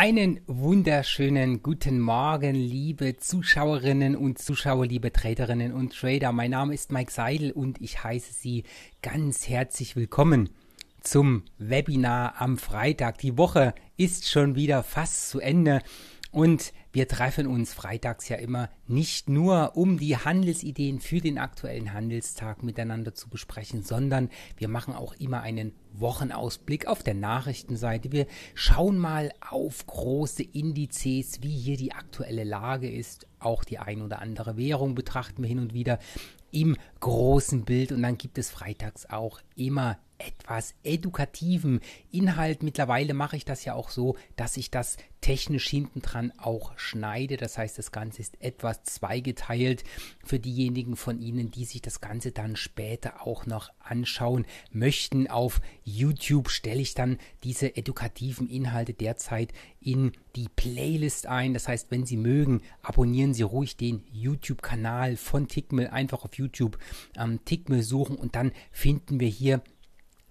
Einen wunderschönen guten Morgen, liebe Zuschauerinnen und Zuschauer, liebe Traderinnen und Trader. Mein Name ist Mike Seidel und ich heiße Sie ganz herzlich willkommen zum Webinar am Freitag. Die Woche ist schon wieder fast zu Ende und wir treffen uns freitags ja immer nicht nur, um die Handelsideen für den aktuellen Handelstag miteinander zu besprechen, sondern wir machen auch immer einen Wochenausblick auf der Nachrichtenseite. Wir schauen mal auf große Indizes, wie hier die aktuelle Lage ist. Auch die ein oder andere Währung betrachten wir hin und wieder im großen Bild. Und dann gibt es freitags auch immer etwas edukativen Inhalt. Mittlerweile mache ich das ja auch so, dass ich das technisch hintendran auch schneide. Das heißt, das Ganze ist etwas zweigeteilt für diejenigen von Ihnen, die sich das Ganze dann später auch noch anschauen möchten. Auf YouTube stelle ich dann diese edukativen Inhalte derzeit in die Playlist ein. Das heißt, wenn Sie mögen, abonnieren Sie ruhig den YouTube-Kanal von Tickmill. Einfach auf YouTube ähm, Tickmill suchen und dann finden wir hier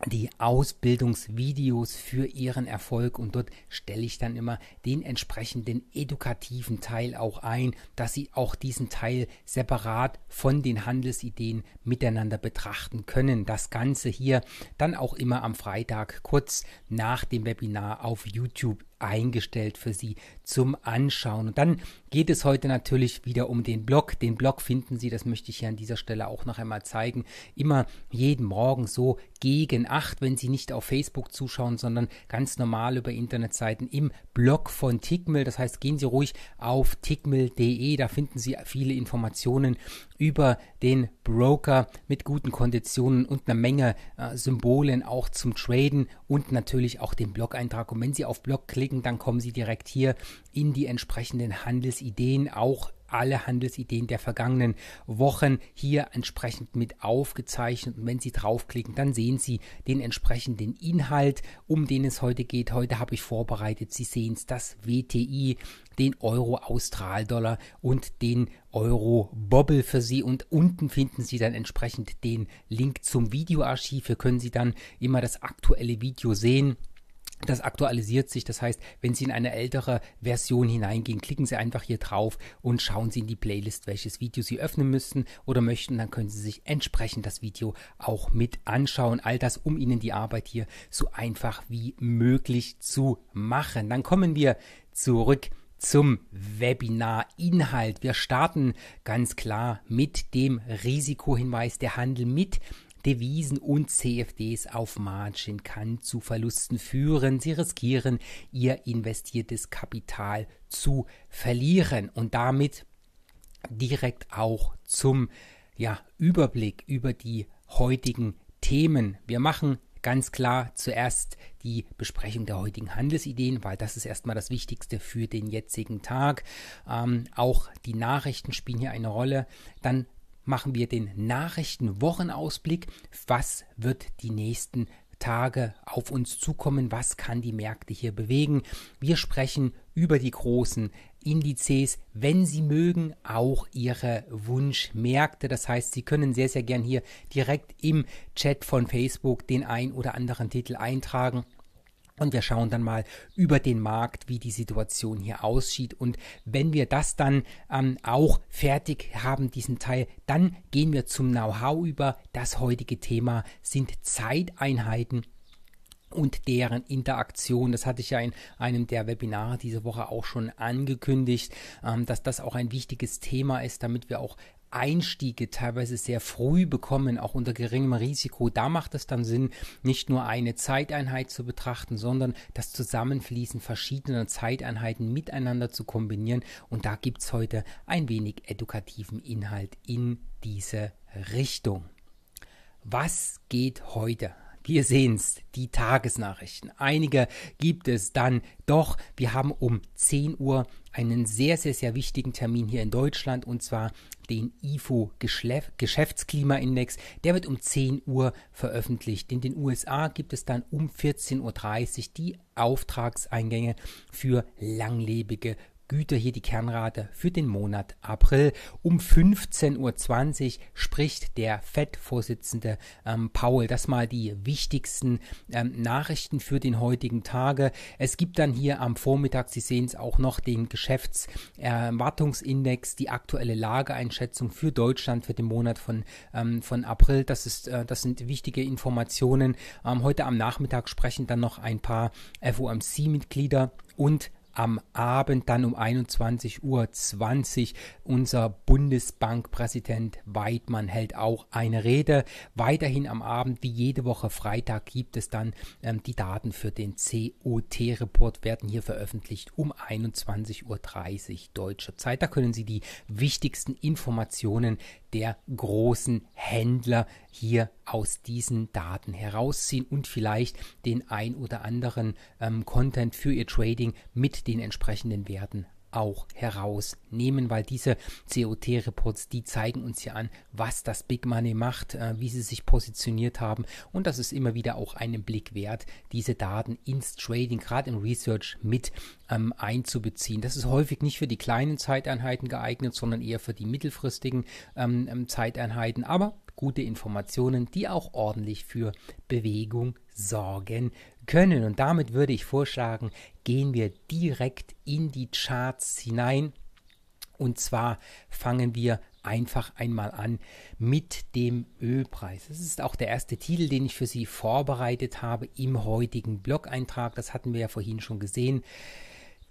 die Ausbildungsvideos für ihren Erfolg und dort stelle ich dann immer den entsprechenden edukativen Teil auch ein, dass sie auch diesen Teil separat von den Handelsideen miteinander betrachten können. Das Ganze hier dann auch immer am Freitag kurz nach dem Webinar auf YouTube eingestellt für Sie zum Anschauen. Und dann geht es heute natürlich wieder um den Blog. Den Blog finden Sie, das möchte ich hier an dieser Stelle auch noch einmal zeigen, immer jeden Morgen so gegen acht, wenn Sie nicht auf Facebook zuschauen, sondern ganz normal über Internetseiten im Blog von Tickmill. Das heißt, gehen Sie ruhig auf tickmill.de, da finden Sie viele Informationen über den Broker mit guten Konditionen und einer Menge äh, Symbolen auch zum Traden und natürlich auch den Blog-Eintrag. Und wenn Sie auf Blog klicken, dann kommen Sie direkt hier in die entsprechenden Handelsideen, auch alle Handelsideen der vergangenen Wochen hier entsprechend mit aufgezeichnet. Und wenn Sie draufklicken, dann sehen Sie den entsprechenden Inhalt, um den es heute geht. Heute habe ich vorbereitet, Sie sehen es, das WTI, den Euro-Austral-Dollar und den Euro-Bobble für Sie. Und unten finden Sie dann entsprechend den Link zum Videoarchiv. Hier können Sie dann immer das aktuelle Video sehen. Das aktualisiert sich, das heißt, wenn Sie in eine ältere Version hineingehen, klicken Sie einfach hier drauf und schauen Sie in die Playlist, welches Video Sie öffnen müssen oder möchten. Dann können Sie sich entsprechend das Video auch mit anschauen. All das, um Ihnen die Arbeit hier so einfach wie möglich zu machen. Dann kommen wir zurück zum Webinar-Inhalt. Wir starten ganz klar mit dem Risikohinweis. Der Handel mit Devisen und CFDs auf Margin kann zu Verlusten führen. Sie riskieren, ihr investiertes Kapital zu verlieren und damit direkt auch zum ja, Überblick über die heutigen Themen. Wir machen ganz klar zuerst die Besprechung der heutigen Handelsideen, weil das ist erstmal das Wichtigste für den jetzigen Tag. Ähm, auch die Nachrichten spielen hier eine Rolle. Dann machen wir den Nachrichtenwochenausblick. Was wird die nächsten Tage auf uns zukommen? Was kann die Märkte hier bewegen? Wir sprechen über die großen Indizes, wenn Sie mögen, auch Ihre Wunschmärkte. Das heißt, Sie können sehr, sehr gern hier direkt im Chat von Facebook den ein oder anderen Titel eintragen und wir schauen dann mal über den Markt, wie die Situation hier aussieht. Und wenn wir das dann ähm, auch fertig haben, diesen Teil, dann gehen wir zum Know-how über. Das heutige Thema sind Zeiteinheiten und deren Interaktion. Das hatte ich ja in einem der Webinare diese Woche auch schon angekündigt, ähm, dass das auch ein wichtiges Thema ist, damit wir auch Einstiege teilweise sehr früh bekommen, auch unter geringem Risiko, da macht es dann Sinn, nicht nur eine Zeiteinheit zu betrachten, sondern das Zusammenfließen verschiedener Zeiteinheiten miteinander zu kombinieren. Und da gibt es heute ein wenig edukativen Inhalt in diese Richtung. Was geht heute? Wir sehen es, die Tagesnachrichten. Einige gibt es dann doch. Wir haben um 10 Uhr einen sehr, sehr, sehr wichtigen Termin hier in Deutschland und zwar den IFO Geschäftsklimaindex. Der wird um 10 Uhr veröffentlicht. In den USA gibt es dann um 14.30 Uhr die Auftragseingänge für langlebige Güter hier die Kernrate für den Monat April. Um 15.20 Uhr spricht der FED-Vorsitzende ähm, Paul. Das mal die wichtigsten ähm, Nachrichten für den heutigen Tage. Es gibt dann hier am Vormittag, Sie sehen es auch noch, den Geschäftserwartungsindex, die aktuelle Lageeinschätzung für Deutschland für den Monat von, ähm, von April. Das, ist, äh, das sind wichtige Informationen. Ähm, heute am Nachmittag sprechen dann noch ein paar FOMC-Mitglieder und am Abend dann um 21.20 Uhr unser Bundesbankpräsident Weidmann hält auch eine Rede. Weiterhin am Abend, wie jede Woche Freitag, gibt es dann ähm, die Daten für den COT-Report, werden hier veröffentlicht um 21.30 Uhr deutscher Zeit. Da können Sie die wichtigsten Informationen der großen Händler hier aus diesen Daten herausziehen und vielleicht den ein oder anderen ähm, Content für Ihr Trading mit den entsprechenden Werten auch herausnehmen, weil diese COT-Reports, die zeigen uns ja an, was das Big Money macht, äh, wie sie sich positioniert haben und das ist immer wieder auch einen Blick wert, diese Daten ins Trading, gerade im Research mit ähm, einzubeziehen. Das ist häufig nicht für die kleinen Zeiteinheiten geeignet, sondern eher für die mittelfristigen ähm, ähm Zeiteinheiten, aber gute Informationen, die auch ordentlich für Bewegung sorgen können. Und damit würde ich vorschlagen, gehen wir direkt in die Charts hinein. Und zwar fangen wir einfach einmal an mit dem Ölpreis. Das ist auch der erste Titel, den ich für Sie vorbereitet habe im heutigen Blog-Eintrag. Das hatten wir ja vorhin schon gesehen.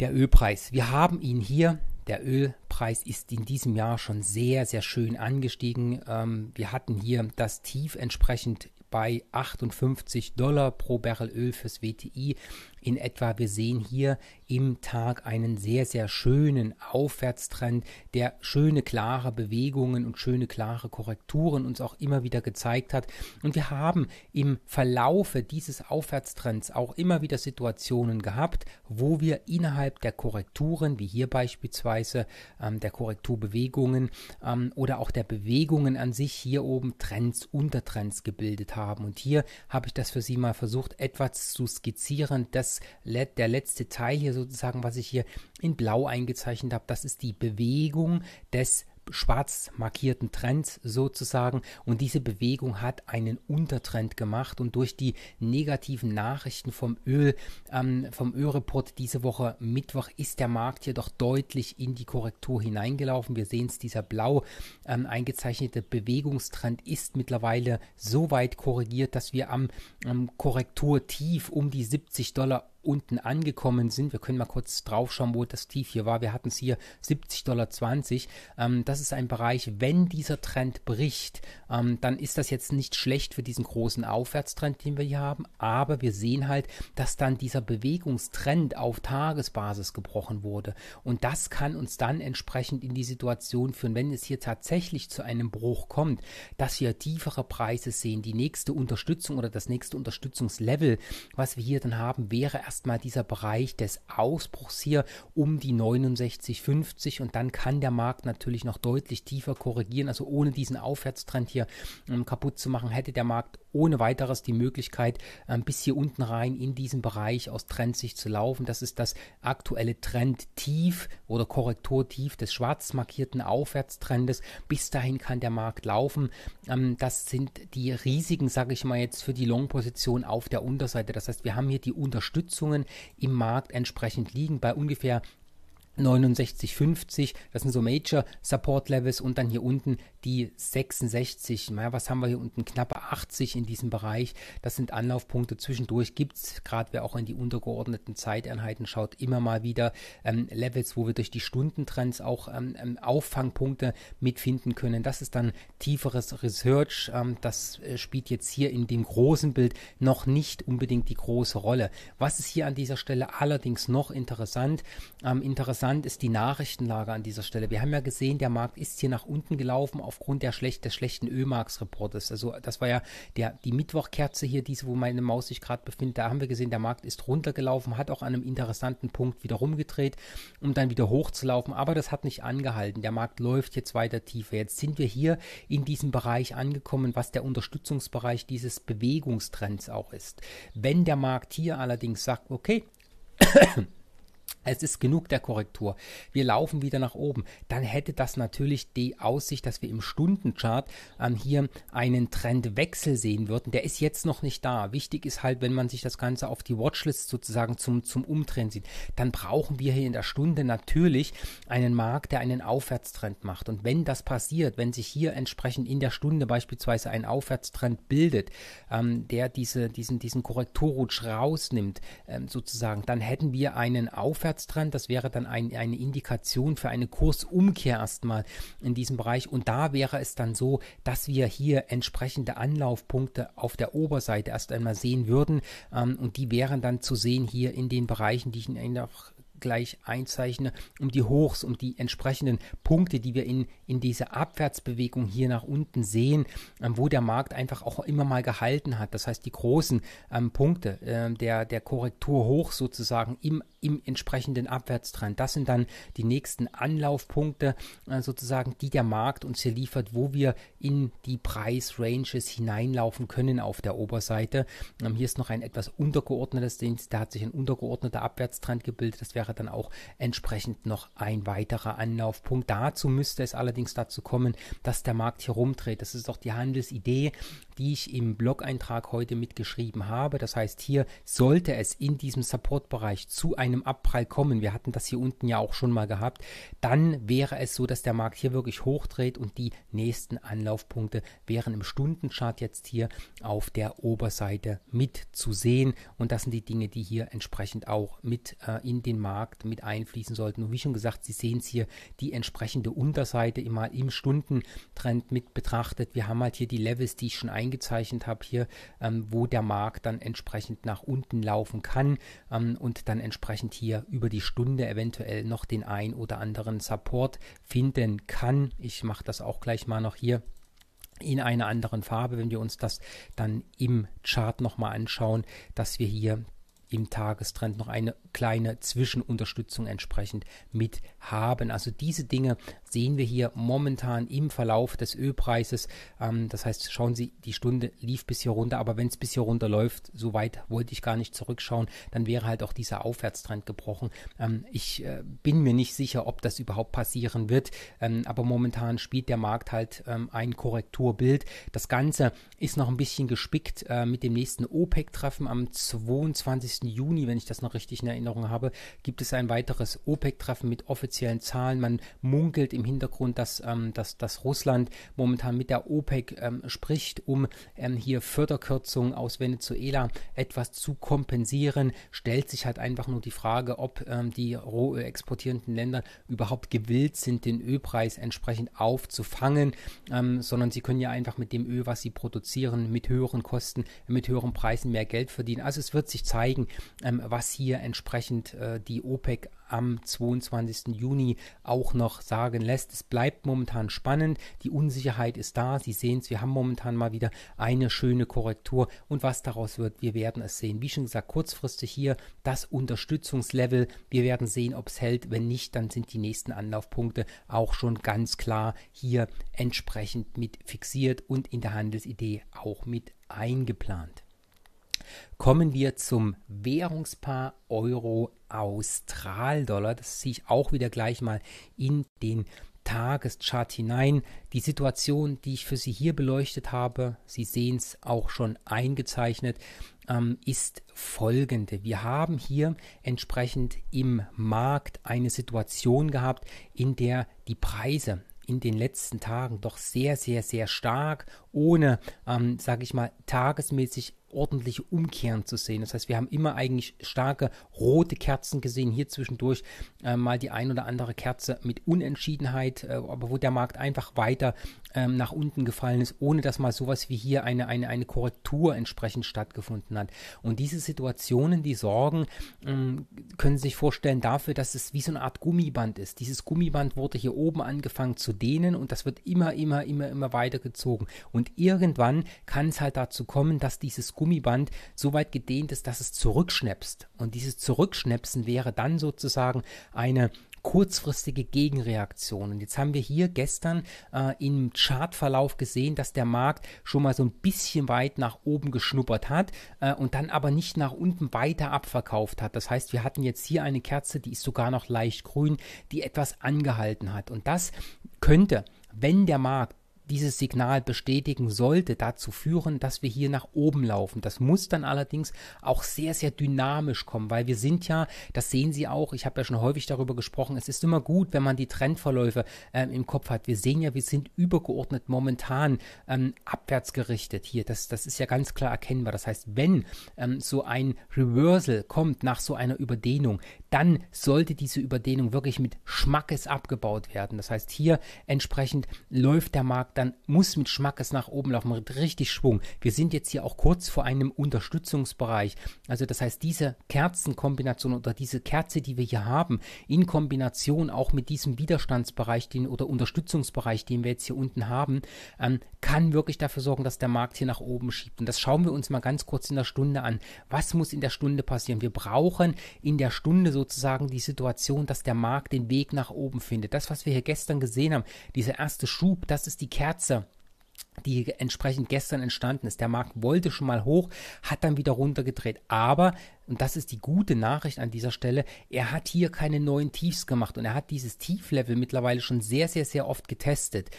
Der Ölpreis. Wir haben ihn hier der Ölpreis ist in diesem Jahr schon sehr, sehr schön angestiegen. Ähm, wir hatten hier das Tief entsprechend bei 58 Dollar pro Barrel Öl fürs WTI in etwa. Wir sehen hier im Tag einen sehr, sehr schönen Aufwärtstrend, der schöne, klare Bewegungen und schöne, klare Korrekturen uns auch immer wieder gezeigt hat. Und wir haben im Verlaufe dieses Aufwärtstrends auch immer wieder Situationen gehabt, wo wir innerhalb der Korrekturen, wie hier beispielsweise ähm, der Korrekturbewegungen ähm, oder auch der Bewegungen an sich hier oben Trends, Untertrends gebildet haben. Und hier habe ich das für Sie mal versucht, etwas zu skizzieren, das der letzte Teil hier sozusagen, was ich hier in blau eingezeichnet habe, das ist die Bewegung des schwarz markierten Trends sozusagen und diese Bewegung hat einen Untertrend gemacht und durch die negativen Nachrichten vom Öl, ähm, vom Ölreport diese Woche Mittwoch ist der Markt jedoch deutlich in die Korrektur hineingelaufen. Wir sehen es, dieser blau ähm, eingezeichnete Bewegungstrend ist mittlerweile so weit korrigiert, dass wir am, am Korrekturtief um die 70 Dollar unten angekommen sind. Wir können mal kurz drauf schauen, wo das Tief hier war. Wir hatten es hier 70,20 Dollar. Ähm, das ist ein Bereich, wenn dieser Trend bricht, ähm, dann ist das jetzt nicht schlecht für diesen großen Aufwärtstrend, den wir hier haben. Aber wir sehen halt, dass dann dieser Bewegungstrend auf Tagesbasis gebrochen wurde. Und das kann uns dann entsprechend in die Situation führen, wenn es hier tatsächlich zu einem Bruch kommt, dass wir tiefere Preise sehen. Die nächste Unterstützung oder das nächste Unterstützungslevel, was wir hier dann haben, wäre erst erstmal dieser Bereich des Ausbruchs hier um die 69,50 und dann kann der Markt natürlich noch deutlich tiefer korrigieren. Also ohne diesen Aufwärtstrend hier ähm, kaputt zu machen, hätte der Markt ohne weiteres die Möglichkeit, ähm, bis hier unten rein in diesem Bereich aus Trendsicht zu laufen. Das ist das aktuelle Trendtief oder Korrekturtief des schwarz markierten Aufwärtstrendes. Bis dahin kann der Markt laufen. Ähm, das sind die Risiken, sage ich mal jetzt, für die Long-Position auf der Unterseite. Das heißt, wir haben hier die Unterstützung Unterstützungen im Markt entsprechend liegen bei ungefähr 69,50, das sind so Major Support Levels und dann hier unten die 66, naja, was haben wir hier unten, knappe 80 in diesem Bereich, das sind Anlaufpunkte, zwischendurch gibt es, gerade wer auch in die untergeordneten Zeiteinheiten schaut, immer mal wieder ähm, Levels, wo wir durch die Stundentrends auch ähm, ähm Auffangpunkte mitfinden können, das ist dann tieferes Research, ähm, das äh, spielt jetzt hier in dem großen Bild noch nicht unbedingt die große Rolle. Was ist hier an dieser Stelle allerdings noch interessant, ähm, interessant interessant ist die Nachrichtenlage an dieser Stelle. Wir haben ja gesehen, der Markt ist hier nach unten gelaufen aufgrund der schlecht, des schlechten Ölmarksreportes. Also das war ja der, die Mittwochkerze hier, diese, wo meine Maus sich gerade befindet. Da haben wir gesehen, der Markt ist runtergelaufen, hat auch an einem interessanten Punkt wieder rumgedreht, um dann wieder hochzulaufen. Aber das hat nicht angehalten. Der Markt läuft jetzt weiter tiefer. Jetzt sind wir hier in diesem Bereich angekommen, was der Unterstützungsbereich dieses Bewegungstrends auch ist. Wenn der Markt hier allerdings sagt, okay, es ist genug der Korrektur. Wir laufen wieder nach oben. Dann hätte das natürlich die Aussicht, dass wir im Stundenchart ähm, hier einen Trendwechsel sehen würden. Der ist jetzt noch nicht da. Wichtig ist halt, wenn man sich das Ganze auf die Watchlist sozusagen zum, zum Umdrehen sieht, dann brauchen wir hier in der Stunde natürlich einen Markt, der einen Aufwärtstrend macht. Und wenn das passiert, wenn sich hier entsprechend in der Stunde beispielsweise ein Aufwärtstrend bildet, ähm, der diese, diesen, diesen Korrekturrutsch rausnimmt, ähm, sozusagen, dann hätten wir einen Aufwärtstrend Aufwärtstrend. Das wäre dann ein, eine Indikation für eine Kursumkehr erstmal in diesem Bereich. Und da wäre es dann so, dass wir hier entsprechende Anlaufpunkte auf der Oberseite erst einmal sehen würden. Ähm, und die wären dann zu sehen hier in den Bereichen, die ich Ihnen noch gleich einzeichne, um die Hochs, um die entsprechenden Punkte, die wir in, in dieser Abwärtsbewegung hier nach unten sehen, ähm, wo der Markt einfach auch immer mal gehalten hat. Das heißt, die großen ähm, Punkte äh, der, der Korrektur hoch sozusagen im, im entsprechenden Abwärtstrend, das sind dann die nächsten Anlaufpunkte äh, sozusagen, die der Markt uns hier liefert, wo wir in die Preisranges hineinlaufen können auf der Oberseite. Ähm, hier ist noch ein etwas untergeordnetes, da hat sich ein untergeordneter Abwärtstrend gebildet. Das wäre dann auch entsprechend noch ein weiterer Anlaufpunkt. Dazu müsste es allerdings dazu kommen, dass der Markt hier rumdreht. Das ist doch die Handelsidee, die ich im Blog-Eintrag heute mitgeschrieben habe. Das heißt, hier sollte es in diesem Support-Bereich zu einem Abprall kommen. Wir hatten das hier unten ja auch schon mal gehabt. Dann wäre es so, dass der Markt hier wirklich hochdreht und die nächsten Anlaufpunkte wären im Stundenchart jetzt hier auf der Oberseite mit zu sehen. Und das sind die Dinge, die hier entsprechend auch mit äh, in den Markt mit einfließen sollten. Und wie schon gesagt, Sie sehen es hier, die entsprechende Unterseite immer im Stundentrend mit betrachtet. Wir haben halt hier die Levels, die ich schon eingezeichnet habe, hier, ähm, wo der Markt dann entsprechend nach unten laufen kann ähm, und dann entsprechend hier über die Stunde eventuell noch den ein oder anderen Support finden kann. Ich mache das auch gleich mal noch hier in einer anderen Farbe, wenn wir uns das dann im Chart nochmal anschauen, dass wir hier im Tagestrend noch eine kleine Zwischenunterstützung entsprechend mit haben. Also diese Dinge sehen wir hier momentan im Verlauf des Ölpreises. Ähm, das heißt, schauen Sie, die Stunde lief bis hier runter, aber wenn es bis hier runter läuft, so weit wollte ich gar nicht zurückschauen, dann wäre halt auch dieser Aufwärtstrend gebrochen. Ähm, ich äh, bin mir nicht sicher, ob das überhaupt passieren wird, ähm, aber momentan spielt der Markt halt ähm, ein Korrekturbild. Das Ganze ist noch ein bisschen gespickt äh, mit dem nächsten OPEC-Treffen am 22. Juni, wenn ich das noch richtig in Erinnerung habe, gibt es ein weiteres OPEC-Treffen mit offiziellen Zahlen. Man munkelt im Hintergrund, dass, ähm, dass, dass Russland momentan mit der OPEC ähm, spricht, um ähm, hier Förderkürzungen aus Venezuela etwas zu kompensieren. Stellt sich halt einfach nur die Frage, ob ähm, die Rohöl exportierenden Länder überhaupt gewillt sind, den Ölpreis entsprechend aufzufangen, ähm, sondern sie können ja einfach mit dem Öl, was sie produzieren, mit höheren Kosten, mit höheren Preisen mehr Geld verdienen. Also es wird sich zeigen, ähm, was hier entsprechend äh, die OPEC am 22. Juni auch noch sagen lässt. Es bleibt momentan spannend. Die Unsicherheit ist da. Sie sehen es, wir haben momentan mal wieder eine schöne Korrektur. Und was daraus wird, wir werden es sehen. Wie schon gesagt, kurzfristig hier das Unterstützungslevel. Wir werden sehen, ob es hält. Wenn nicht, dann sind die nächsten Anlaufpunkte auch schon ganz klar hier entsprechend mit fixiert und in der Handelsidee auch mit eingeplant. Kommen wir zum Währungspaar Euro-Austral-Dollar. Das ziehe ich auch wieder gleich mal in den Tageschart hinein. Die Situation, die ich für Sie hier beleuchtet habe, Sie sehen es auch schon eingezeichnet, ähm, ist folgende. Wir haben hier entsprechend im Markt eine Situation gehabt, in der die Preise in den letzten Tagen doch sehr, sehr, sehr stark, ohne, ähm, sage ich mal, tagesmäßig ordentliche Umkehren zu sehen. Das heißt, wir haben immer eigentlich starke rote Kerzen gesehen. Hier zwischendurch äh, mal die ein oder andere Kerze mit Unentschiedenheit, äh, aber wo der Markt einfach weiter ähm, nach unten gefallen ist, ohne dass mal sowas wie hier eine, eine, eine Korrektur entsprechend stattgefunden hat. Und diese Situationen, die sorgen, ähm, können Sie sich vorstellen dafür, dass es wie so eine Art Gummiband ist. Dieses Gummiband wurde hier oben angefangen zu dehnen und das wird immer, immer, immer, immer weiter gezogen. Und irgendwann kann es halt dazu kommen, dass dieses Gummiband so weit gedehnt ist, dass es zurückschnäpst. Und dieses Zurückschnäpsen wäre dann sozusagen eine kurzfristige Gegenreaktionen. Jetzt haben wir hier gestern äh, im Chartverlauf gesehen, dass der Markt schon mal so ein bisschen weit nach oben geschnuppert hat äh, und dann aber nicht nach unten weiter abverkauft hat. Das heißt, wir hatten jetzt hier eine Kerze, die ist sogar noch leicht grün, die etwas angehalten hat. Und das könnte, wenn der Markt dieses Signal bestätigen sollte, dazu führen, dass wir hier nach oben laufen. Das muss dann allerdings auch sehr, sehr dynamisch kommen, weil wir sind ja, das sehen Sie auch, ich habe ja schon häufig darüber gesprochen, es ist immer gut, wenn man die Trendverläufe äh, im Kopf hat. Wir sehen ja, wir sind übergeordnet momentan ähm, abwärts gerichtet hier. Das, das ist ja ganz klar erkennbar. Das heißt, wenn ähm, so ein Reversal kommt nach so einer Überdehnung, dann sollte diese Überdehnung wirklich mit Schmackes abgebaut werden. Das heißt, hier entsprechend läuft der Markt dann muss mit Schmackes nach oben laufen, mit richtig Schwung. Wir sind jetzt hier auch kurz vor einem Unterstützungsbereich. Also das heißt, diese Kerzenkombination oder diese Kerze, die wir hier haben, in Kombination auch mit diesem Widerstandsbereich den, oder Unterstützungsbereich, den wir jetzt hier unten haben, ähm, kann wirklich dafür sorgen, dass der Markt hier nach oben schiebt. Und das schauen wir uns mal ganz kurz in der Stunde an. Was muss in der Stunde passieren? Wir brauchen in der Stunde sozusagen die Situation, dass der Markt den Weg nach oben findet. Das, was wir hier gestern gesehen haben, dieser erste Schub, das ist die Kerze die entsprechend gestern entstanden ist. Der Markt wollte schon mal hoch, hat dann wieder runtergedreht. Aber und das ist die gute Nachricht an dieser Stelle, er hat hier keine neuen Tiefs gemacht und er hat dieses Tieflevel mittlerweile schon sehr, sehr, sehr oft getestet.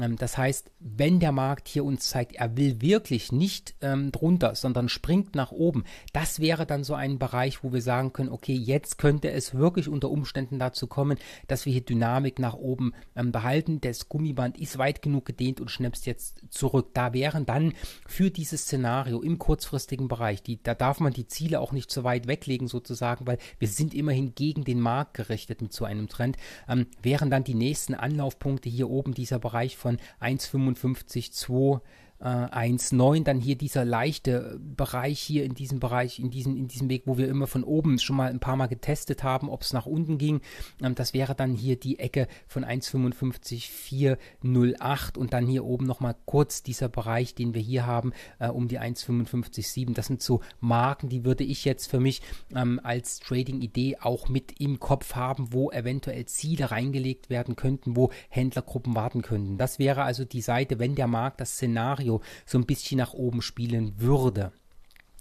Ähm, das heißt, wenn der Markt hier uns zeigt, er will wirklich nicht ähm, drunter, sondern springt nach oben, das wäre dann so ein Bereich, wo wir sagen können, okay, jetzt könnte es wirklich unter Umständen dazu kommen, dass wir hier Dynamik nach oben ähm, behalten. Das Gummiband ist weit genug gedehnt und schnappst jetzt zurück. Da wären dann für dieses Szenario im kurzfristigen Bereich, die, da darf man die Ziele auch nicht so weit weglegen sozusagen, weil wir sind immerhin gegen den Markt gerichtet mit so einem Trend, ähm, wären dann die nächsten Anlaufpunkte hier oben dieser Bereich von 1,55, 2, äh, 1,9, dann hier dieser leichte Bereich hier in diesem Bereich, in diesem, in diesem Weg, wo wir immer von oben schon mal ein paar Mal getestet haben, ob es nach unten ging. Ähm, das wäre dann hier die Ecke von 1,55,408 und dann hier oben nochmal kurz dieser Bereich, den wir hier haben, äh, um die 1,55,7. Das sind so Marken, die würde ich jetzt für mich ähm, als Trading-Idee auch mit im Kopf haben, wo eventuell Ziele reingelegt werden könnten, wo Händlergruppen warten könnten. Das wäre also die Seite, wenn der Markt das Szenario Szenario so ein bisschen nach oben spielen würde.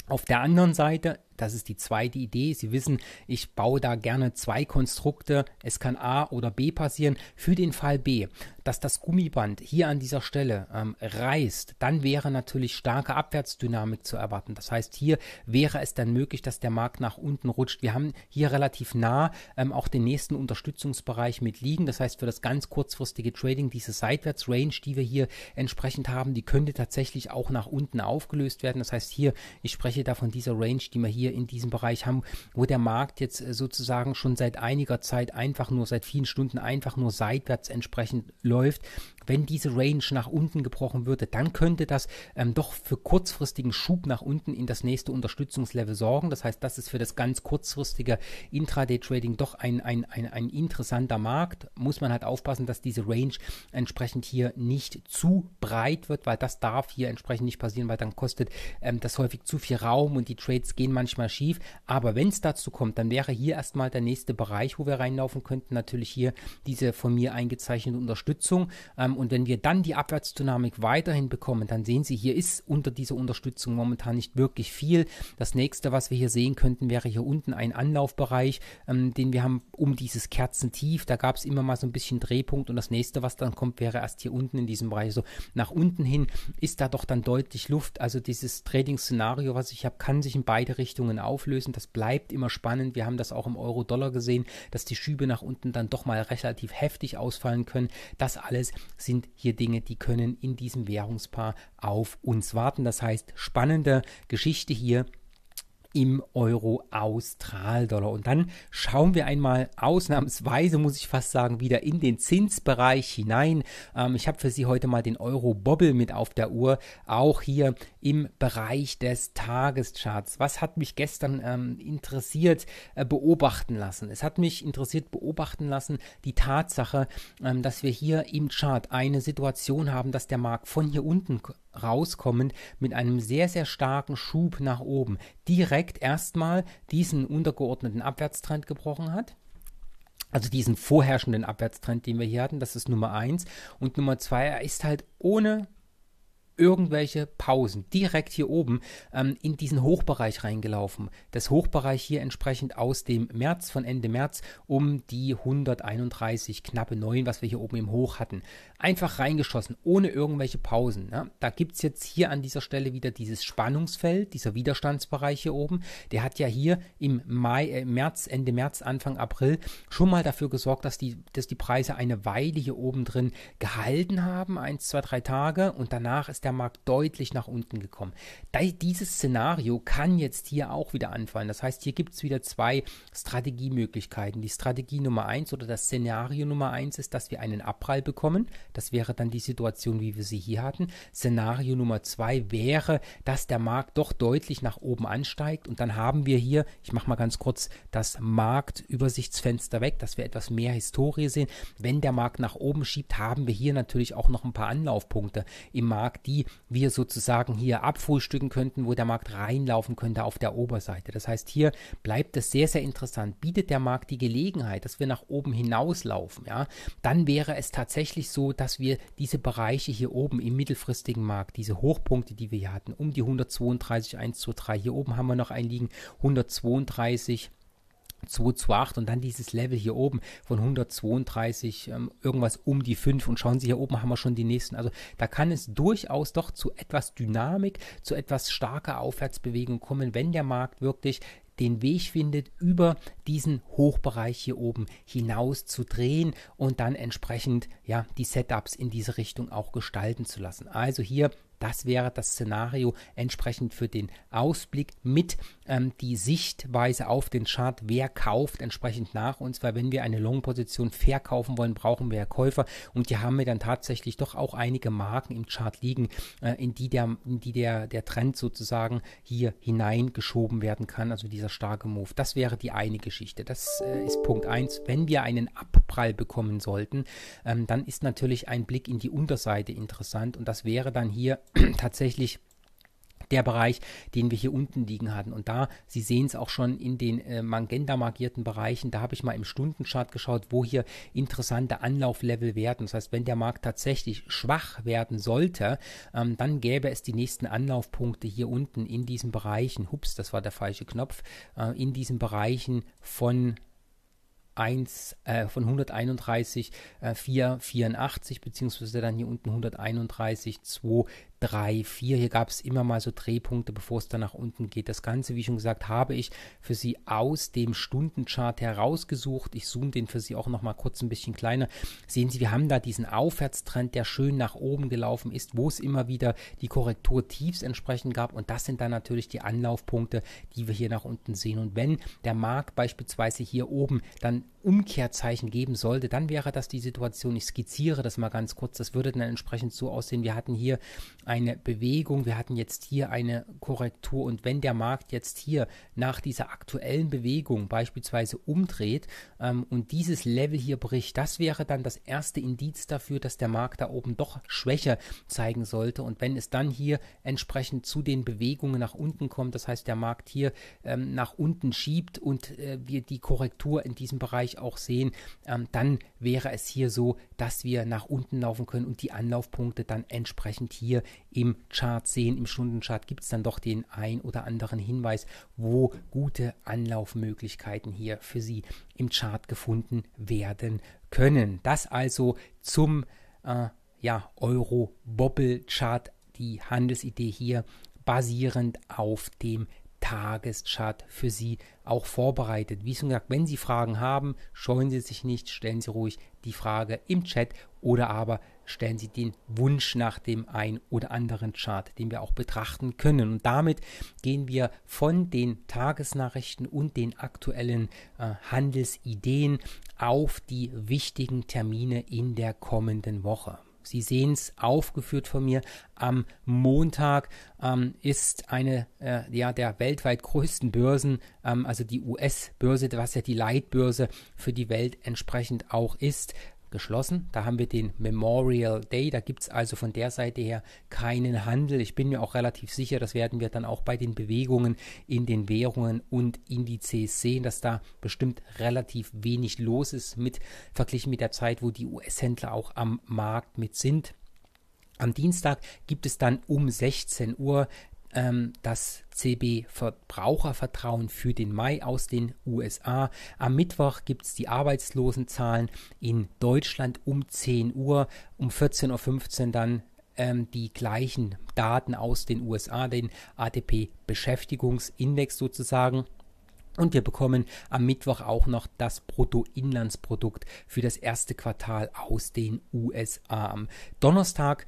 Auf der anderen Seite das ist die zweite Idee. Sie wissen, ich baue da gerne zwei Konstrukte. Es kann A oder B passieren. Für den Fall B, dass das Gummiband hier an dieser Stelle ähm, reißt, dann wäre natürlich starke Abwärtsdynamik zu erwarten. Das heißt, hier wäre es dann möglich, dass der Markt nach unten rutscht. Wir haben hier relativ nah ähm, auch den nächsten Unterstützungsbereich mit liegen. Das heißt, für das ganz kurzfristige Trading, diese Seitwärtsrange, die wir hier entsprechend haben, die könnte tatsächlich auch nach unten aufgelöst werden. Das heißt, hier, ich spreche da von dieser Range, die wir hier hier in diesem Bereich haben, wo der Markt jetzt äh, sozusagen schon seit einiger Zeit einfach nur, seit vielen Stunden einfach nur seitwärts entsprechend läuft. Wenn diese Range nach unten gebrochen würde, dann könnte das ähm, doch für kurzfristigen Schub nach unten in das nächste Unterstützungslevel sorgen. Das heißt, das ist für das ganz kurzfristige Intraday-Trading doch ein, ein, ein, ein interessanter Markt. Muss man halt aufpassen, dass diese Range entsprechend hier nicht zu breit wird, weil das darf hier entsprechend nicht passieren, weil dann kostet ähm, das häufig zu viel Raum und die Trades gehen manchmal schief. Aber wenn es dazu kommt, dann wäre hier erstmal der nächste Bereich, wo wir reinlaufen könnten. Natürlich hier diese von mir eingezeichnete Unterstützung. Ähm, und wenn wir dann die Abwärtsdynamik weiterhin bekommen, dann sehen Sie, hier ist unter dieser Unterstützung momentan nicht wirklich viel. Das nächste, was wir hier sehen könnten, wäre hier unten ein Anlaufbereich, ähm, den wir haben um dieses Kerzentief. Da gab es immer mal so ein bisschen Drehpunkt und das nächste, was dann kommt, wäre erst hier unten in diesem Bereich. So nach unten hin ist da doch dann deutlich Luft. Also dieses Trading-Szenario, was ich habe, kann sich in beide Richtungen auflösen. Das bleibt immer spannend. Wir haben das auch im Euro-Dollar gesehen, dass die Schübe nach unten dann doch mal relativ heftig ausfallen können. Das alles sind hier Dinge, die können in diesem Währungspaar auf uns warten. Das heißt, spannende Geschichte hier im Euro-Austral-Dollar. Und dann schauen wir einmal ausnahmsweise, muss ich fast sagen, wieder in den Zinsbereich hinein. Ähm, ich habe für Sie heute mal den Euro-Bobble mit auf der Uhr, auch hier im Bereich des Tagescharts. Was hat mich gestern ähm, interessiert äh, beobachten lassen? Es hat mich interessiert beobachten lassen die Tatsache, ähm, dass wir hier im Chart eine Situation haben, dass der Markt von hier unten rauskommend mit einem sehr, sehr starken Schub nach oben direkt erstmal diesen untergeordneten Abwärtstrend gebrochen hat Also diesen vorherrschenden Abwärtstrend, den wir hier hatten, das ist Nummer eins. Und Nummer zwei, er ist halt ohne irgendwelche Pausen direkt hier oben ähm, in diesen Hochbereich reingelaufen. Das Hochbereich hier entsprechend aus dem März, von Ende März, um die 131, knappe 9, was wir hier oben im Hoch hatten. Einfach reingeschossen, ohne irgendwelche Pausen. Ja. Da gibt es jetzt hier an dieser Stelle wieder dieses Spannungsfeld, dieser Widerstandsbereich hier oben. Der hat ja hier im Mai, äh, März, Ende März, Anfang April schon mal dafür gesorgt, dass die, dass die Preise eine Weile hier oben drin gehalten haben, eins, zwei, drei Tage und danach ist der Markt deutlich nach unten gekommen. Dieses Szenario kann jetzt hier auch wieder anfallen. Das heißt, hier gibt es wieder zwei Strategiemöglichkeiten. Die Strategie Nummer eins oder das Szenario Nummer eins ist, dass wir einen Abprall bekommen. Das wäre dann die Situation, wie wir sie hier hatten. Szenario Nummer zwei wäre, dass der Markt doch deutlich nach oben ansteigt und dann haben wir hier, ich mache mal ganz kurz das Marktübersichtsfenster weg, dass wir etwas mehr Historie sehen. Wenn der Markt nach oben schiebt, haben wir hier natürlich auch noch ein paar Anlaufpunkte im Markt, die wir sozusagen hier abfrühstücken könnten, wo der Markt reinlaufen könnte auf der Oberseite. Das heißt, hier bleibt es sehr, sehr interessant. Bietet der Markt die Gelegenheit, dass wir nach oben hinauslaufen, ja, dann wäre es tatsächlich so, dass wir diese Bereiche hier oben im mittelfristigen Markt, diese Hochpunkte, die wir hier hatten, um die 132, 1, 2, 3, hier oben haben wir noch ein liegen, 132, 228 und dann dieses Level hier oben von 132, ähm, irgendwas um die 5 und schauen Sie hier oben haben wir schon die nächsten. Also da kann es durchaus doch zu etwas Dynamik, zu etwas starker Aufwärtsbewegung kommen, wenn der Markt wirklich den Weg findet, über diesen Hochbereich hier oben hinaus zu drehen und dann entsprechend ja die Setups in diese Richtung auch gestalten zu lassen. Also hier das wäre das Szenario entsprechend für den Ausblick mit ähm, die Sichtweise auf den Chart, wer kauft entsprechend nach uns, weil wenn wir eine Long-Position verkaufen wollen, brauchen wir ja Käufer und hier haben wir dann tatsächlich doch auch einige Marken im Chart liegen, äh, in die, der, in die der, der Trend sozusagen hier hineingeschoben werden kann, also dieser starke Move. Das wäre die eine Geschichte. Das äh, ist Punkt 1. Wenn wir einen Abprall bekommen sollten, ähm, dann ist natürlich ein Blick in die Unterseite interessant und das wäre dann hier tatsächlich der Bereich, den wir hier unten liegen hatten. Und da, Sie sehen es auch schon in den äh, Magenta markierten Bereichen, da habe ich mal im Stundenchart geschaut, wo hier interessante Anlauflevel werden. Das heißt, wenn der Markt tatsächlich schwach werden sollte, ähm, dann gäbe es die nächsten Anlaufpunkte hier unten in diesen Bereichen. Hups, das war der falsche Knopf. Äh, in diesen Bereichen von 1 äh, von 131 äh, 484 beziehungsweise dann hier unten 131 2 3, 4. Hier gab es immer mal so Drehpunkte, bevor es dann nach unten geht. Das Ganze, wie schon gesagt, habe ich für Sie aus dem Stundenchart herausgesucht. Ich zoome den für Sie auch noch mal kurz ein bisschen kleiner. Sehen Sie, wir haben da diesen Aufwärtstrend, der schön nach oben gelaufen ist, wo es immer wieder die Korrekturtiefs entsprechend gab. Und das sind dann natürlich die Anlaufpunkte, die wir hier nach unten sehen. Und wenn der Markt beispielsweise hier oben dann Umkehrzeichen geben sollte, dann wäre das die Situation. Ich skizziere das mal ganz kurz. Das würde dann entsprechend so aussehen. Wir hatten hier eine Bewegung, wir hatten jetzt hier eine Korrektur und wenn der Markt jetzt hier nach dieser aktuellen Bewegung beispielsweise umdreht ähm, und dieses Level hier bricht, das wäre dann das erste Indiz dafür, dass der Markt da oben doch Schwäche zeigen sollte und wenn es dann hier entsprechend zu den Bewegungen nach unten kommt, das heißt der Markt hier ähm, nach unten schiebt und äh, wir die Korrektur in diesem Bereich auch sehen, ähm, dann wäre es hier so, dass wir nach unten laufen können und die Anlaufpunkte dann entsprechend hier im Chart sehen. Im Stundenchart gibt es dann doch den ein oder anderen Hinweis, wo gute Anlaufmöglichkeiten hier für Sie im Chart gefunden werden können. Das also zum äh, ja, Euro-Bobble-Chart, die Handelsidee hier basierend auf dem Tageschart für Sie auch vorbereitet. Wie schon gesagt, wenn Sie Fragen haben, scheuen Sie sich nicht, stellen Sie ruhig die Frage im Chat oder aber stellen Sie den Wunsch nach dem ein oder anderen Chart, den wir auch betrachten können. Und damit gehen wir von den Tagesnachrichten und den aktuellen äh, Handelsideen auf die wichtigen Termine in der kommenden Woche. Sie sehen es aufgeführt von mir. Am Montag ähm, ist eine äh, ja, der weltweit größten Börsen, ähm, also die US-Börse, was ja die Leitbörse für die Welt entsprechend auch ist, geschlossen. Da haben wir den Memorial Day. Da gibt es also von der Seite her keinen Handel. Ich bin mir auch relativ sicher, das werden wir dann auch bei den Bewegungen in den Währungen und Indizes sehen, dass da bestimmt relativ wenig los ist mit verglichen mit der Zeit, wo die US-Händler auch am Markt mit sind. Am Dienstag gibt es dann um 16 Uhr ähm, das CB Verbrauchervertrauen für den Mai aus den USA. Am Mittwoch gibt es die Arbeitslosenzahlen in Deutschland um 10 Uhr, um 14.15 Uhr dann ähm, die gleichen Daten aus den USA, den ATP Beschäftigungsindex sozusagen. Und wir bekommen am Mittwoch auch noch das Bruttoinlandsprodukt für das erste Quartal aus den USA. Am Donnerstag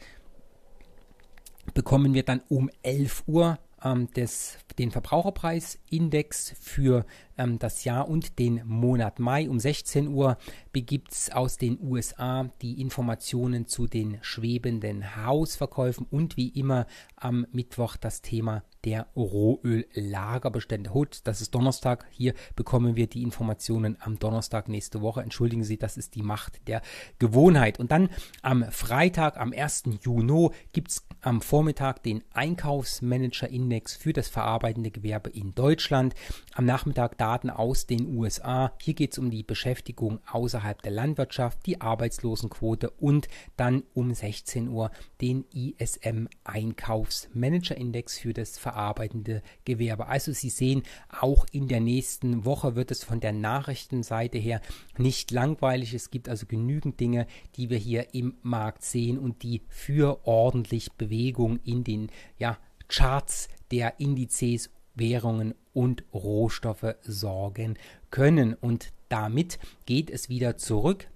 bekommen wir dann um 11 Uhr ähm, des, den Verbraucherpreisindex für ähm, das Jahr und den Monat Mai. Um 16 Uhr begibt es aus den USA die Informationen zu den schwebenden Hausverkäufen und wie immer am Mittwoch das Thema der Rohöllagerbestände. Hut, das ist Donnerstag. Hier bekommen wir die Informationen am Donnerstag nächste Woche. Entschuldigen Sie, das ist die Macht der Gewohnheit. Und dann am Freitag, am 1. Juni, gibt es am Vormittag den Einkaufsmanager-Index für das verarbeitende Gewerbe in Deutschland. Am Nachmittag Daten aus den USA. Hier geht es um die Beschäftigung außerhalb der Landwirtschaft, die Arbeitslosenquote und dann um 16 Uhr den ISM-Einkaufsmanager-Index für das verarbeitende verarbeitende Gewerbe. Also Sie sehen, auch in der nächsten Woche wird es von der Nachrichtenseite her nicht langweilig. Es gibt also genügend Dinge, die wir hier im Markt sehen und die für ordentlich Bewegung in den ja, Charts der Indizes Währungen und Rohstoffe sorgen können. Und damit geht es wieder zurück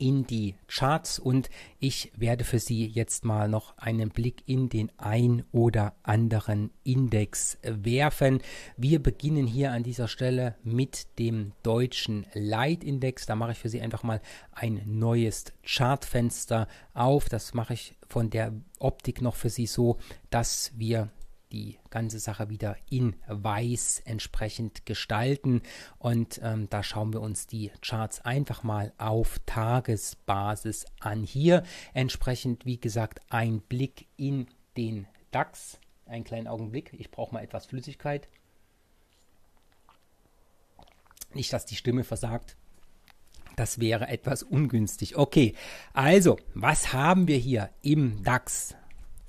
in die Charts und ich werde für Sie jetzt mal noch einen Blick in den ein oder anderen Index werfen. Wir beginnen hier an dieser Stelle mit dem deutschen Leitindex. Da mache ich für Sie einfach mal ein neues Chartfenster auf. Das mache ich von der Optik noch für Sie so, dass wir die ganze Sache wieder in weiß entsprechend gestalten. Und ähm, da schauen wir uns die Charts einfach mal auf Tagesbasis an. Hier entsprechend, wie gesagt, ein Blick in den DAX. Einen kleinen Augenblick, ich brauche mal etwas Flüssigkeit. Nicht, dass die Stimme versagt. Das wäre etwas ungünstig. Okay, also, was haben wir hier im DAX?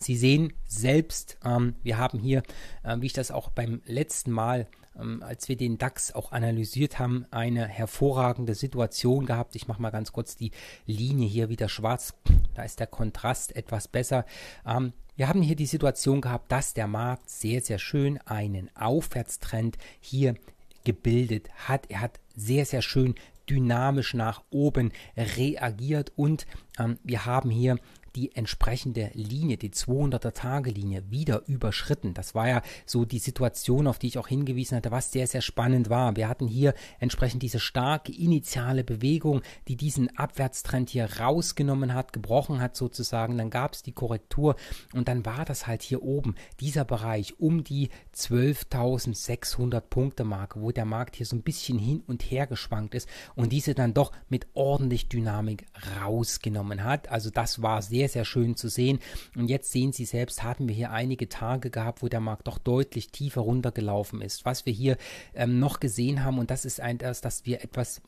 Sie sehen selbst, ähm, wir haben hier, äh, wie ich das auch beim letzten Mal, ähm, als wir den DAX auch analysiert haben, eine hervorragende Situation gehabt. Ich mache mal ganz kurz die Linie hier wieder schwarz. Da ist der Kontrast etwas besser. Ähm, wir haben hier die Situation gehabt, dass der Markt sehr, sehr schön einen Aufwärtstrend hier gebildet hat. Er hat sehr, sehr schön dynamisch nach oben reagiert und ähm, wir haben hier die entsprechende Linie, die 200er Tage Linie wieder überschritten. Das war ja so die Situation, auf die ich auch hingewiesen hatte, was sehr, sehr spannend war. Wir hatten hier entsprechend diese starke initiale Bewegung, die diesen Abwärtstrend hier rausgenommen hat, gebrochen hat sozusagen. Dann gab es die Korrektur und dann war das halt hier oben, dieser Bereich um die 12.600 Punkte Marke, wo der Markt hier so ein bisschen hin und her geschwankt ist und diese dann doch mit ordentlich Dynamik rausgenommen hat. Also das war sehr sehr, sehr schön zu sehen. Und jetzt sehen Sie selbst, haben wir hier einige Tage gehabt, wo der Markt doch deutlich tiefer runtergelaufen ist. Was wir hier ähm, noch gesehen haben, und das ist ein, das, dass wir etwas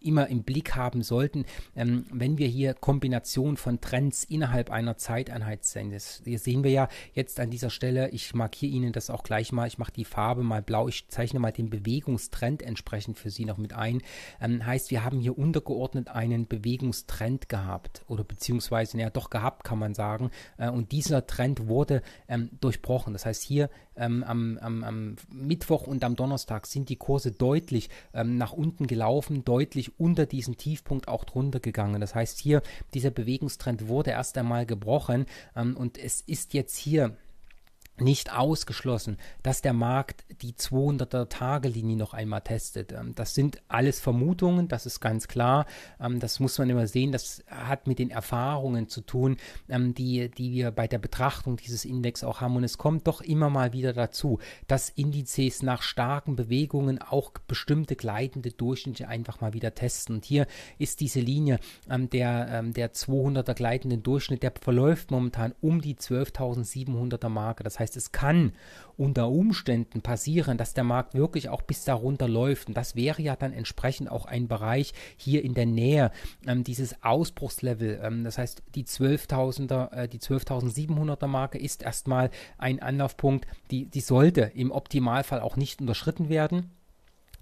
immer im Blick haben sollten, ähm, wenn wir hier Kombination von Trends innerhalb einer Zeiteinheit sehen. Das, sehen wir ja jetzt an dieser Stelle. Ich markiere Ihnen das auch gleich mal. Ich mache die Farbe mal blau. Ich zeichne mal den Bewegungstrend entsprechend für Sie noch mit ein. Ähm, heißt, wir haben hier untergeordnet einen Bewegungstrend gehabt oder beziehungsweise ja doch gehabt, kann man sagen. Äh, und dieser Trend wurde ähm, durchbrochen. Das heißt, hier ähm, am, am, am, Mittwoch und am Donnerstag sind die Kurse deutlich ähm, nach unten gelaufen, deutlich unter diesen Tiefpunkt auch drunter gegangen. Das heißt, hier dieser Bewegungstrend wurde erst einmal gebrochen ähm, und es ist jetzt hier nicht ausgeschlossen, dass der Markt die 200er Tagelinie noch einmal testet. Ähm, das sind alles Vermutungen, das ist ganz klar. Ähm, das muss man immer sehen. Das hat mit den Erfahrungen zu tun, ähm, die, die wir bei der Betrachtung dieses Index auch haben. Und es kommt doch immer mal wieder dazu, dass Indizes nach starken Bewegungen auch bestimmte gleitende Durchschnitte einfach mal wieder testen. Und hier ist diese Linie der, der 200er gleitenden Durchschnitt, der verläuft momentan um die 12.700er Marke. Das heißt, heißt, es kann unter Umständen passieren, dass der Markt wirklich auch bis darunter läuft. Und das wäre ja dann entsprechend auch ein Bereich hier in der Nähe ähm, dieses Ausbruchslevel. Ähm, das heißt, die 12.000er, äh, die 12.700er Marke ist erstmal ein Anlaufpunkt, die, die sollte im Optimalfall auch nicht unterschritten werden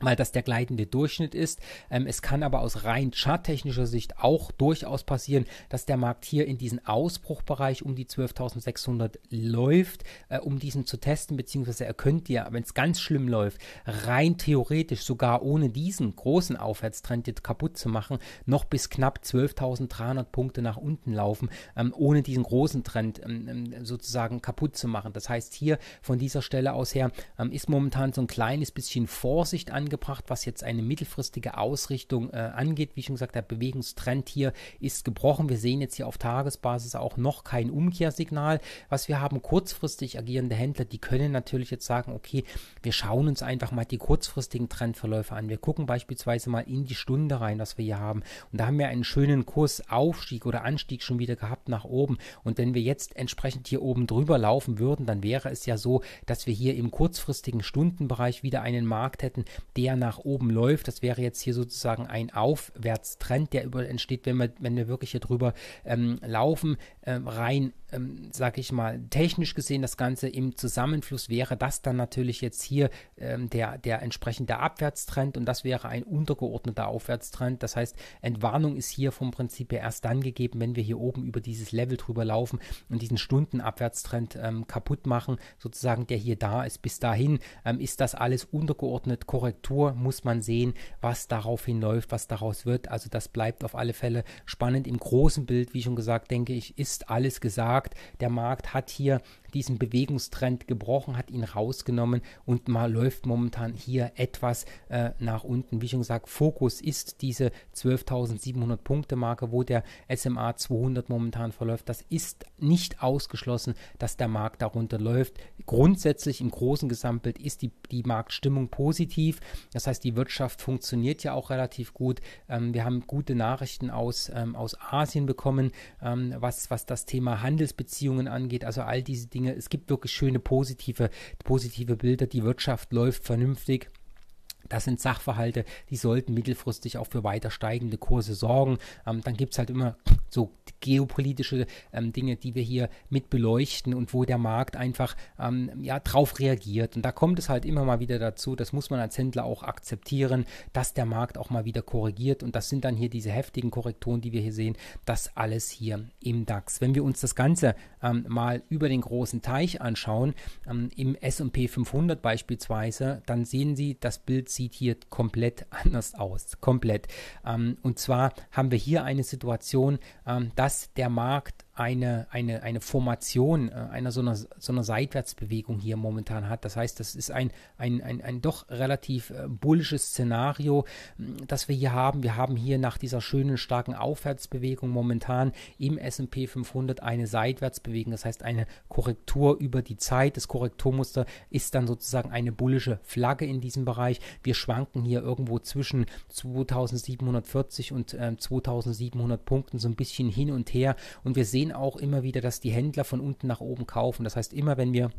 weil das der gleitende Durchschnitt ist. Ähm, es kann aber aus rein charttechnischer Sicht auch durchaus passieren, dass der Markt hier in diesen Ausbruchbereich um die 12.600 läuft, äh, um diesen zu testen, beziehungsweise er könnte ja, wenn es ganz schlimm läuft, rein theoretisch sogar ohne diesen großen Aufwärtstrend jetzt kaputt zu machen, noch bis knapp 12.300 Punkte nach unten laufen, ähm, ohne diesen großen Trend ähm, ähm, sozusagen kaputt zu machen. Das heißt, hier von dieser Stelle aus her ähm, ist momentan so ein kleines bisschen Vorsicht angebracht angebracht, was jetzt eine mittelfristige Ausrichtung äh, angeht. Wie schon gesagt, der Bewegungstrend hier ist gebrochen. Wir sehen jetzt hier auf Tagesbasis auch noch kein Umkehrsignal. Was wir haben, kurzfristig agierende Händler, die können natürlich jetzt sagen, okay, wir schauen uns einfach mal die kurzfristigen Trendverläufe an. Wir gucken beispielsweise mal in die Stunde rein, was wir hier haben. Und da haben wir einen schönen Kursaufstieg oder Anstieg schon wieder gehabt nach oben. Und wenn wir jetzt entsprechend hier oben drüber laufen würden, dann wäre es ja so, dass wir hier im kurzfristigen Stundenbereich wieder einen Markt hätten, der nach oben läuft. Das wäre jetzt hier sozusagen ein Aufwärtstrend, der über entsteht, wenn wir, wenn wir wirklich hier drüber ähm, laufen. Ähm, rein, ähm, sage ich mal, technisch gesehen das Ganze im Zusammenfluss wäre das dann natürlich jetzt hier ähm, der, der entsprechende Abwärtstrend und das wäre ein untergeordneter Aufwärtstrend. Das heißt, Entwarnung ist hier vom Prinzip her erst dann gegeben, wenn wir hier oben über dieses Level drüber laufen und diesen Stundenabwärtstrend ähm, kaputt machen, sozusagen, der hier da ist. Bis dahin ähm, ist das alles untergeordnet Korrektur Struktur muss man sehen, was darauf hinläuft, was daraus wird. Also das bleibt auf alle Fälle spannend. Im großen Bild, wie schon gesagt, denke ich, ist alles gesagt. Der Markt hat hier diesen Bewegungstrend gebrochen, hat ihn rausgenommen und mal läuft momentan hier etwas äh, nach unten. Wie schon gesagt, Fokus ist diese 12.700 Punkte Marke, wo der SMA 200 momentan verläuft. Das ist nicht ausgeschlossen, dass der Markt darunter läuft. Grundsätzlich im großen Gesamtbild ist die, die Marktstimmung positiv. Das heißt, die Wirtschaft funktioniert ja auch relativ gut. Ähm, wir haben gute Nachrichten aus, ähm, aus Asien bekommen, ähm, was, was das Thema Handelsbeziehungen angeht. Also all diese Dinge. Es gibt wirklich schöne positive, positive Bilder. Die Wirtschaft läuft vernünftig. Das sind Sachverhalte, die sollten mittelfristig auch für weiter steigende Kurse sorgen. Ähm, dann gibt es halt immer so geopolitische ähm, Dinge, die wir hier mit beleuchten und wo der Markt einfach ähm, ja, drauf reagiert. Und da kommt es halt immer mal wieder dazu, das muss man als Händler auch akzeptieren, dass der Markt auch mal wieder korrigiert. Und das sind dann hier diese heftigen Korrekturen, die wir hier sehen. Das alles hier im DAX. Wenn wir uns das Ganze ähm, mal über den großen Teich anschauen, ähm, im SP 500 beispielsweise, dann sehen Sie, das Bild sieht hier komplett anders aus. Komplett. Ähm, und zwar haben wir hier eine Situation, ähm, dass der Markt eine, eine, eine Formation äh, einer so einer, so einer Seitwärtsbewegung hier momentan hat. Das heißt, das ist ein, ein, ein, ein doch relativ äh, bullisches Szenario, das wir hier haben. Wir haben hier nach dieser schönen, starken Aufwärtsbewegung momentan im S&P 500 eine Seitwärtsbewegung, das heißt eine Korrektur über die Zeit. Das Korrekturmuster ist dann sozusagen eine bullische Flagge in diesem Bereich. Wir schwanken hier irgendwo zwischen 2740 und äh, 2700 Punkten so ein bisschen hin und her und wir sehen auch immer wieder, dass die Händler von unten nach oben kaufen. Das heißt, immer wenn wir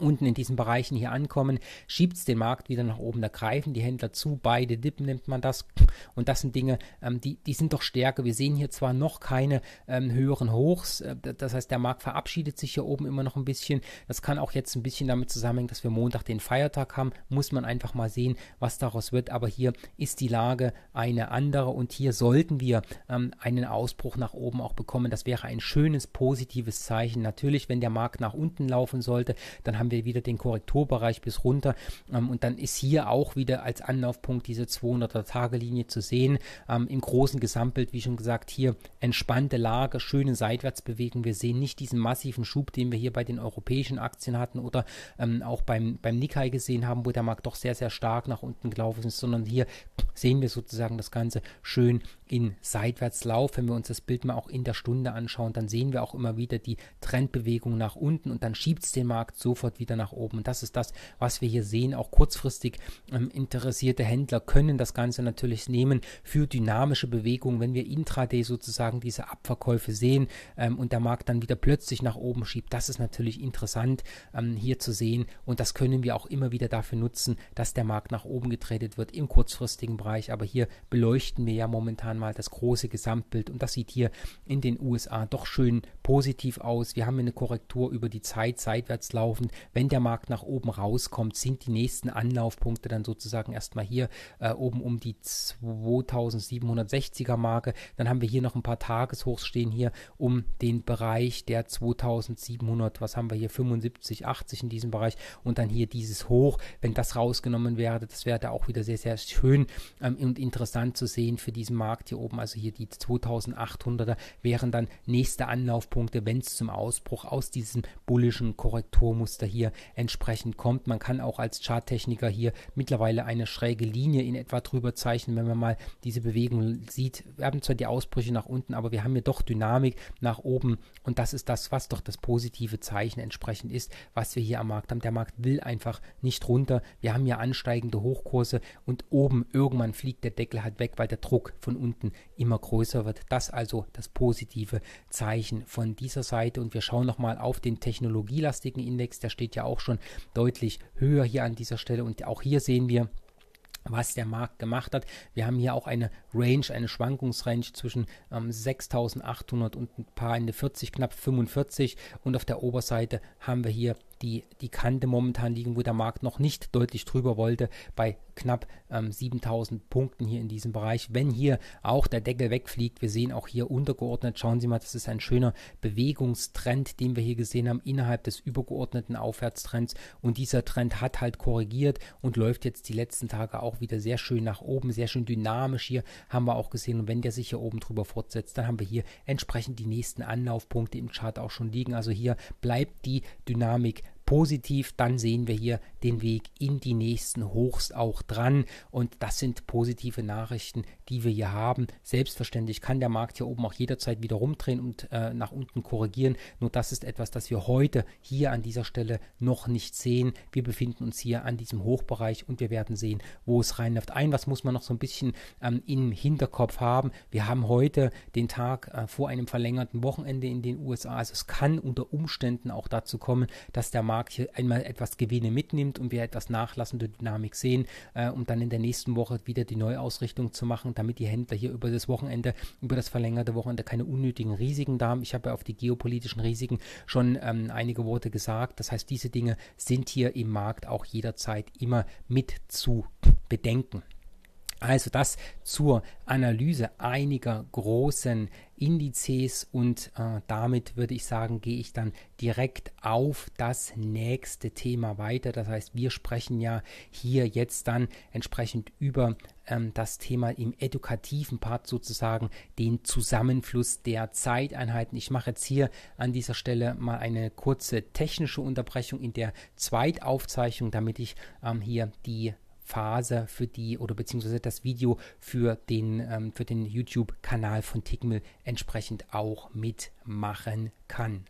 unten in diesen Bereichen hier ankommen, schiebt es den Markt wieder nach oben. Da greifen die Händler zu, beide Dippen nennt man das. Und das sind Dinge, ähm, die, die sind doch stärker. Wir sehen hier zwar noch keine ähm, höheren Hochs, äh, das heißt, der Markt verabschiedet sich hier oben immer noch ein bisschen. Das kann auch jetzt ein bisschen damit zusammenhängen, dass wir Montag den Feiertag haben. Muss man einfach mal sehen, was daraus wird. Aber hier ist die Lage eine andere und hier sollten wir ähm, einen Ausbruch nach oben auch bekommen. Das wäre ein schönes, positives Zeichen. Natürlich, wenn der Markt nach unten laufen sollte, dann haben haben wir wieder den Korrekturbereich bis runter ähm, und dann ist hier auch wieder als Anlaufpunkt diese 200er-Tage-Linie zu sehen. Ähm, Im großen Gesamtbild, wie schon gesagt, hier entspannte Lage, schöne Seitwärtsbewegung. Wir sehen nicht diesen massiven Schub, den wir hier bei den europäischen Aktien hatten oder ähm, auch beim, beim Nikkei gesehen haben, wo der Markt doch sehr, sehr stark nach unten gelaufen ist, sondern hier sehen wir sozusagen das Ganze schön in Seitwärtslauf. Wenn wir uns das Bild mal auch in der Stunde anschauen, dann sehen wir auch immer wieder die Trendbewegung nach unten und dann schiebt es den Markt sofort wieder nach oben. Und das ist das, was wir hier sehen. Auch kurzfristig ähm, interessierte Händler können das Ganze natürlich nehmen für dynamische Bewegungen. Wenn wir intraday sozusagen diese Abverkäufe sehen ähm, und der Markt dann wieder plötzlich nach oben schiebt, das ist natürlich interessant ähm, hier zu sehen. Und das können wir auch immer wieder dafür nutzen, dass der Markt nach oben getradet wird im kurzfristigen Bereich. Aber hier beleuchten wir ja momentan mal das große Gesamtbild und das sieht hier in den USA doch schön positiv aus. Wir haben eine Korrektur über die Zeit seitwärts laufend. Wenn der Markt nach oben rauskommt, sind die nächsten Anlaufpunkte dann sozusagen erstmal hier äh, oben um die 2760er Marke. Dann haben wir hier noch ein paar Tageshochs stehen hier um den Bereich der 2700, was haben wir hier, 75, 80 in diesem Bereich und dann hier dieses Hoch. Wenn das rausgenommen wäre, das wäre auch wieder sehr, sehr schön ähm, und interessant zu sehen für diesen Markt hier oben. Also hier die 2800er wären dann nächste Anlaufpunkte, wenn es zum Ausbruch aus diesem bullischen Korrekturmuster hier entsprechend kommt. Man kann auch als Charttechniker hier mittlerweile eine schräge Linie in etwa drüber zeichnen, wenn man mal diese Bewegung sieht. Wir haben zwar die Ausbrüche nach unten, aber wir haben hier doch Dynamik nach oben und das ist das, was doch das positive Zeichen entsprechend ist, was wir hier am Markt haben. Der Markt will einfach nicht runter. Wir haben hier ansteigende Hochkurse und oben irgendwann fliegt der Deckel halt weg, weil der Druck von unten immer größer wird. Das also das positive Zeichen von dieser Seite und wir schauen nochmal auf den technologielastigen Index, der steht ja auch schon deutlich höher hier an dieser Stelle und auch hier sehen wir, was der Markt gemacht hat. Wir haben hier auch eine Range, eine Schwankungsrange zwischen ähm, 6.800 und ein paar Ende 40, knapp 45 und auf der Oberseite haben wir hier die, die Kante momentan liegen, wo der Markt noch nicht deutlich drüber wollte, bei knapp ähm, 7000 Punkten hier in diesem Bereich. Wenn hier auch der Deckel wegfliegt, wir sehen auch hier untergeordnet, schauen Sie mal, das ist ein schöner Bewegungstrend, den wir hier gesehen haben innerhalb des übergeordneten Aufwärtstrends und dieser Trend hat halt korrigiert und läuft jetzt die letzten Tage auch wieder sehr schön nach oben, sehr schön dynamisch hier haben wir auch gesehen und wenn der sich hier oben drüber fortsetzt, dann haben wir hier entsprechend die nächsten Anlaufpunkte im Chart auch schon liegen. Also hier bleibt die Dynamik positiv, dann sehen wir hier den Weg in die nächsten Hochs auch dran und das sind positive Nachrichten, die wir hier haben. Selbstverständlich kann der Markt hier oben auch jederzeit wieder rumdrehen und äh, nach unten korrigieren, nur das ist etwas, das wir heute hier an dieser Stelle noch nicht sehen. Wir befinden uns hier an diesem Hochbereich und wir werden sehen, wo es reinläuft. Ein, was muss man noch so ein bisschen ähm, im Hinterkopf haben? Wir haben heute den Tag äh, vor einem verlängerten Wochenende in den USA, also es kann unter Umständen auch dazu kommen, dass der Markt Markt hier einmal etwas Gewinne mitnimmt und wir etwas nachlassende Dynamik sehen, äh, um dann in der nächsten Woche wieder die Neuausrichtung zu machen, damit die Händler hier über das Wochenende, über das verlängerte Wochenende keine unnötigen Risiken da haben. Ich habe ja auf die geopolitischen Risiken schon ähm, einige Worte gesagt. Das heißt, diese Dinge sind hier im Markt auch jederzeit immer mit zu bedenken. Also das zur Analyse einiger großen Indizes und äh, damit würde ich sagen, gehe ich dann direkt auf das nächste Thema weiter. Das heißt, wir sprechen ja hier jetzt dann entsprechend über ähm, das Thema im edukativen Part sozusagen, den Zusammenfluss der Zeiteinheiten. Ich mache jetzt hier an dieser Stelle mal eine kurze technische Unterbrechung in der Zweitaufzeichnung, damit ich ähm, hier die Phase für die oder beziehungsweise das Video für den, ähm, den YouTube-Kanal von Tickmill entsprechend auch mitmachen kann.